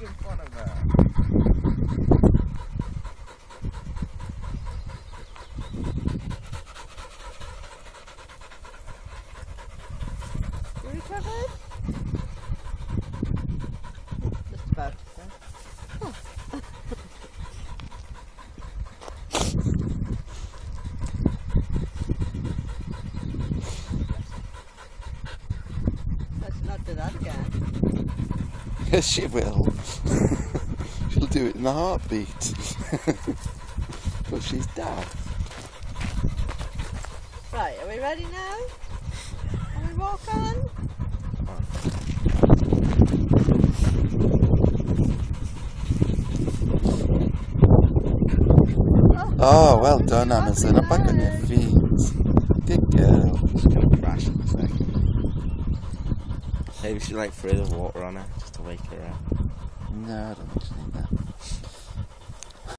making fun of her. You recovered? Just about. Huh? Let's not do that again. Yes, she will. She'll do it in a heartbeat. but she's daft. Right, are we ready now? Can we walk on? Oh, well done, Amazon. I'm back on your feet. Good girl. She's gonna crash in a second. Maybe she like threw the water on her just to wake her up. No, I don't think that.